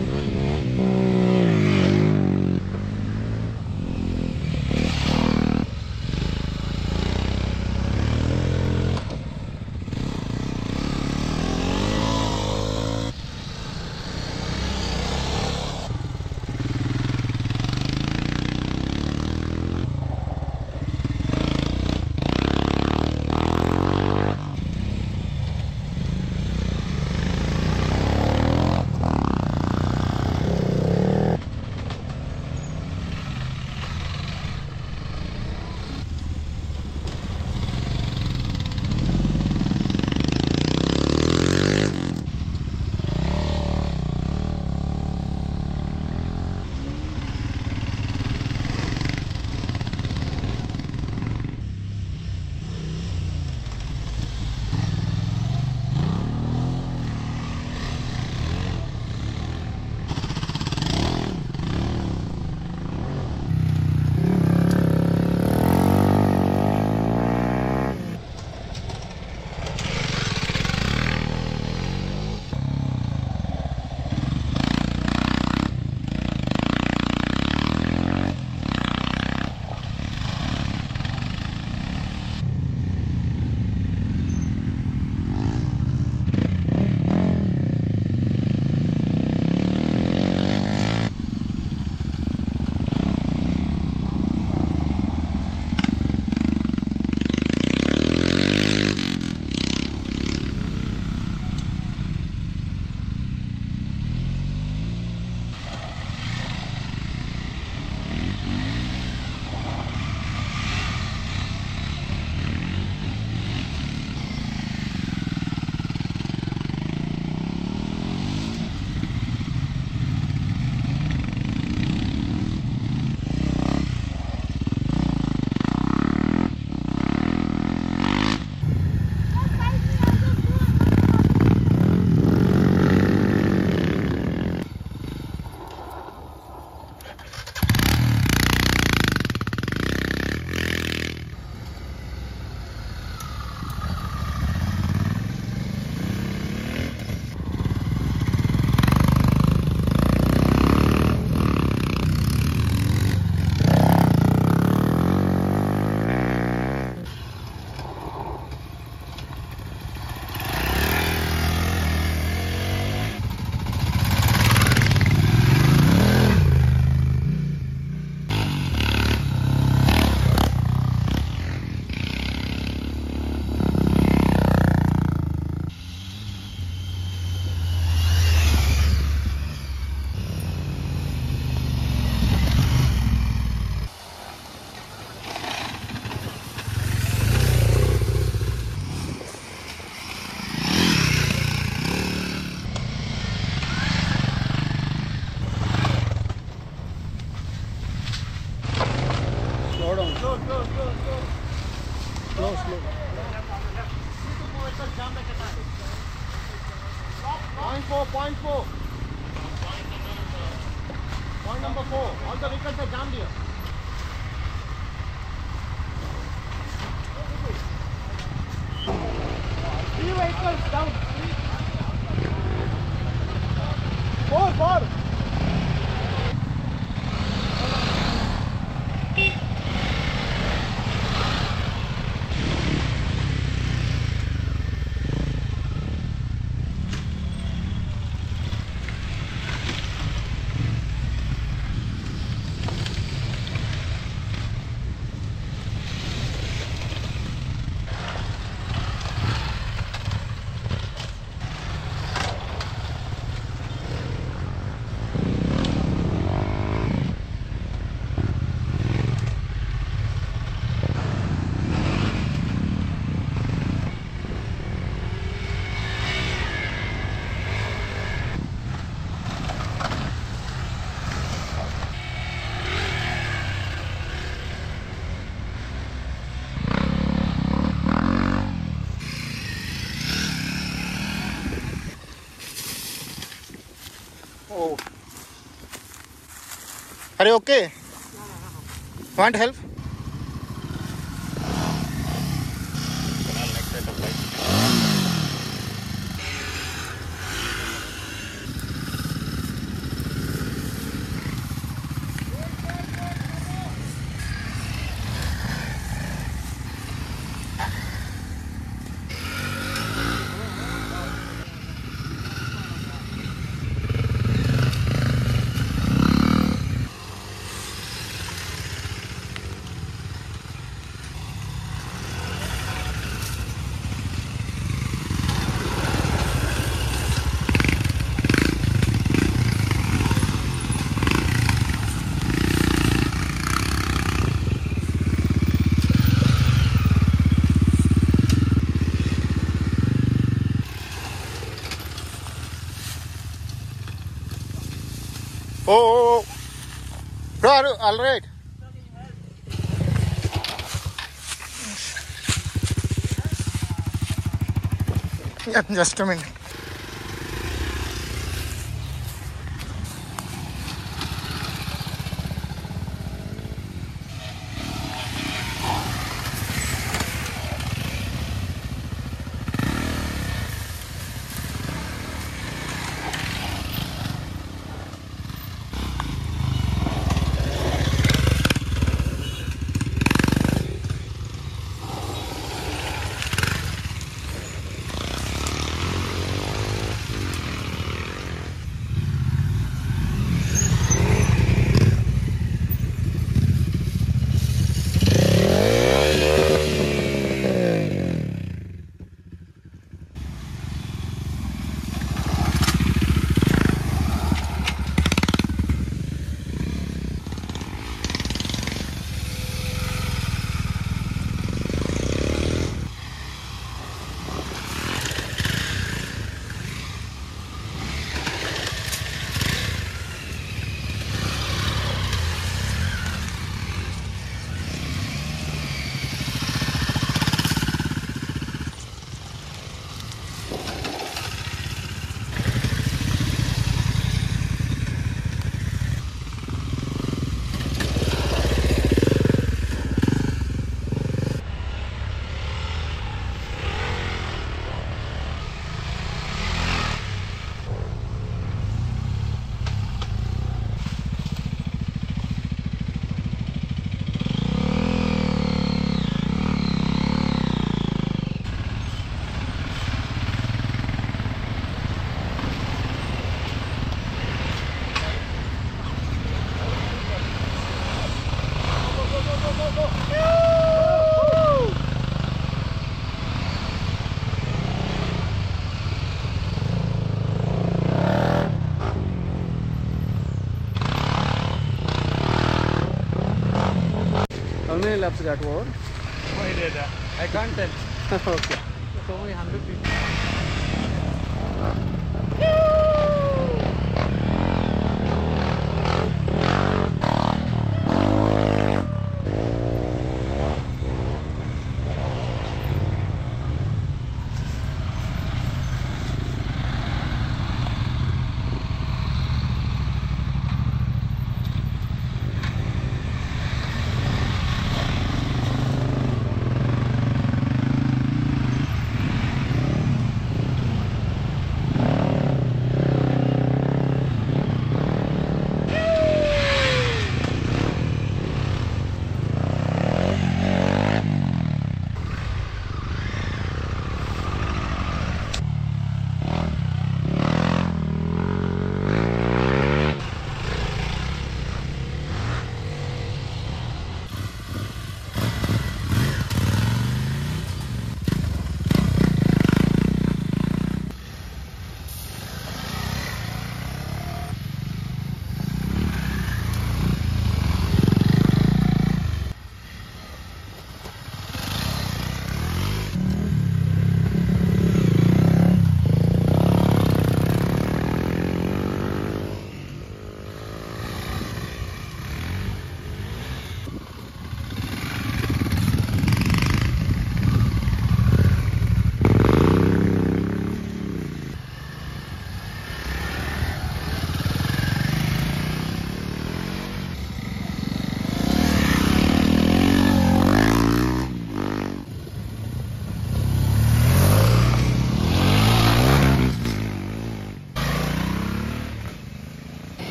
Mm-hmm. slow, slow, Four, four. अरे okay. Want help Bro, are all right? Yeah, just a minute. Many laps got over? I did. I can't tell. okay. So only 100 people.